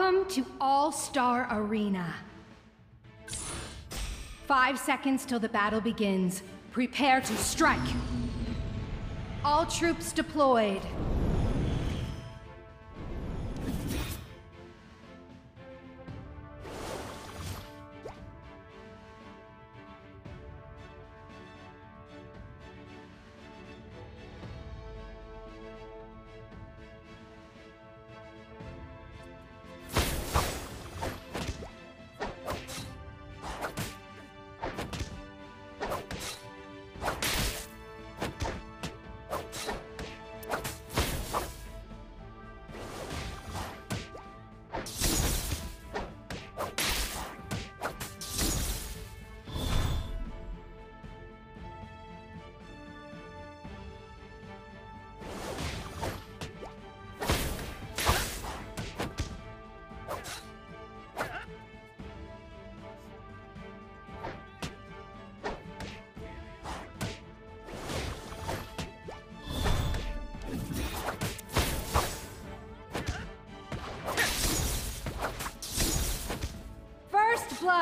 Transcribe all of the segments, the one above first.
Welcome to All Star Arena. Five seconds till the battle begins. Prepare to strike. All troops deployed.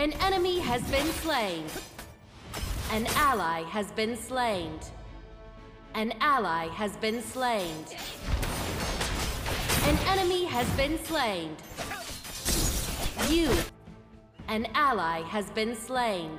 An enemy has been slain. An ally has been slain. An ally has been slain. An enemy has been slain. You. An ally has been slain.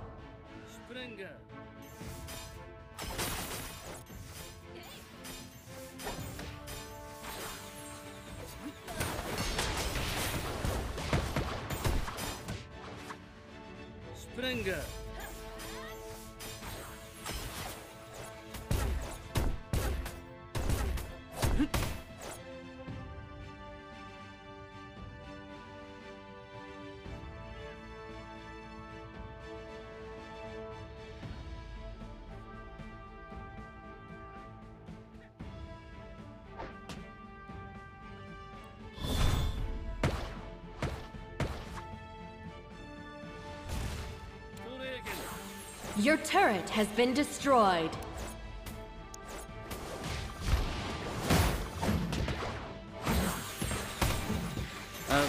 Your turret has been destroyed. Uh,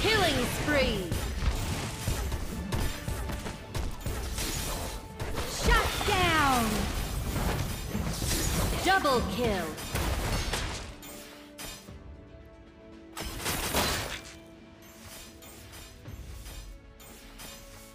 Killing spree. Double kill.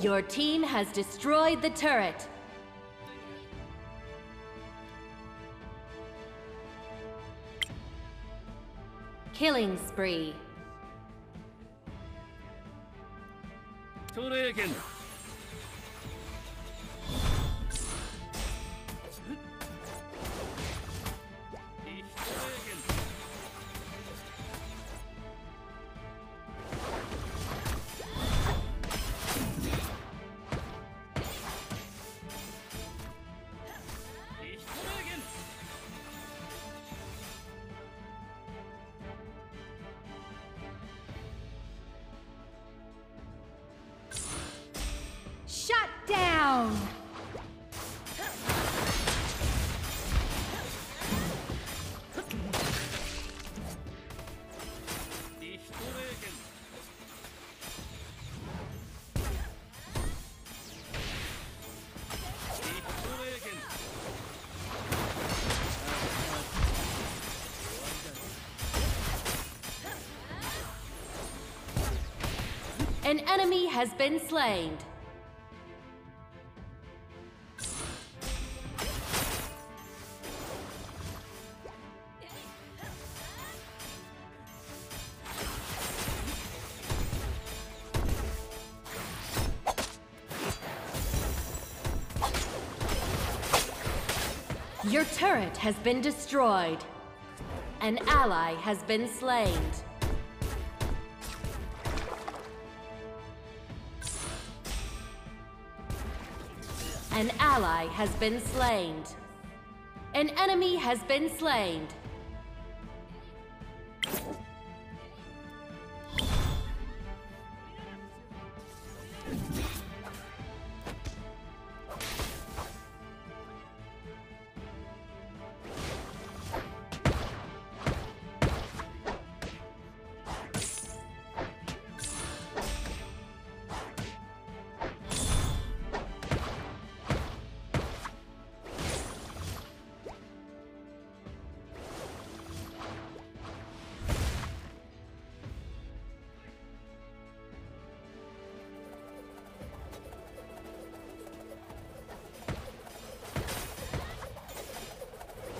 Your team has destroyed the turret. Killing spree. 토 down! An enemy has been slain. Your turret has been destroyed. An ally has been slain. An ally has been slain. An enemy has been slain.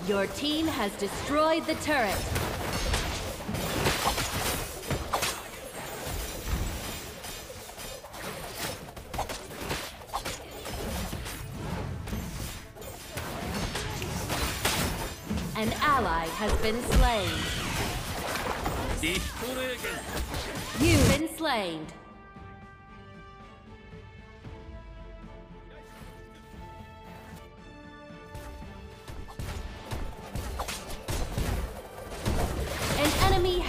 Your team has destroyed the turret. An ally has been slain. You've been slain.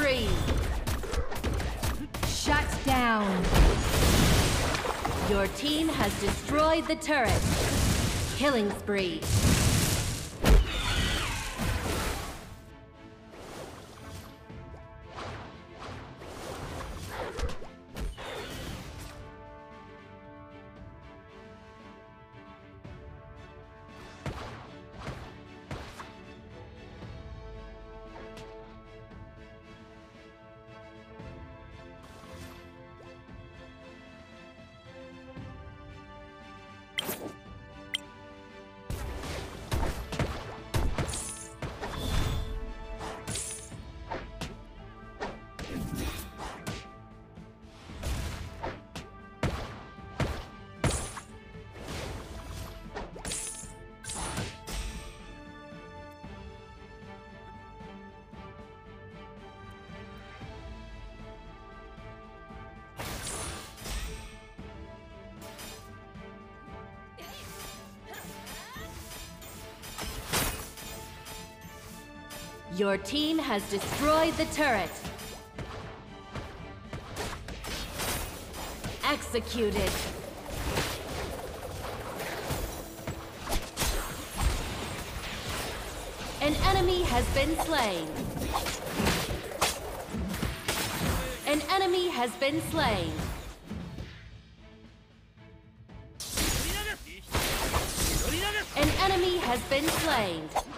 Spree. down. Your team has destroyed the turret. Killing spree. Your team has destroyed the turret. Executed. An enemy has been slain. An enemy has been slain. An enemy has been slain.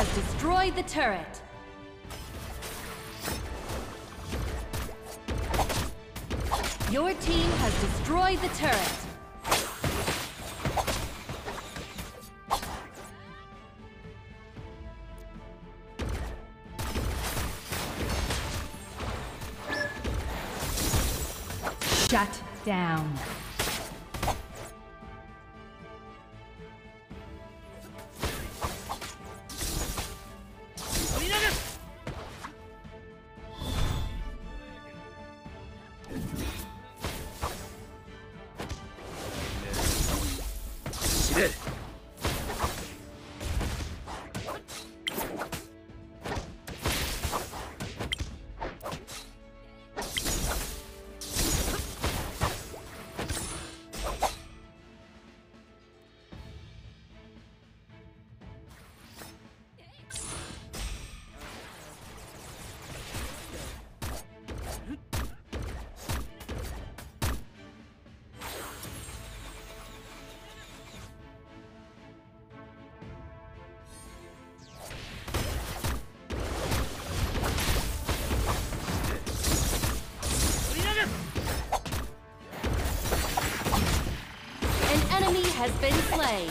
Has destroyed the turret. Your team has destroyed the turret. Shut down. An slain.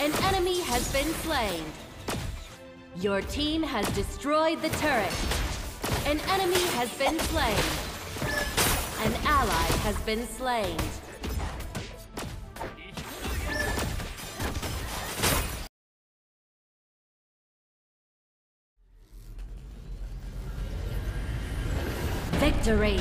An enemy has been slain. Your team has destroyed the turret. An enemy has been slain. An ally has been slain. Victory!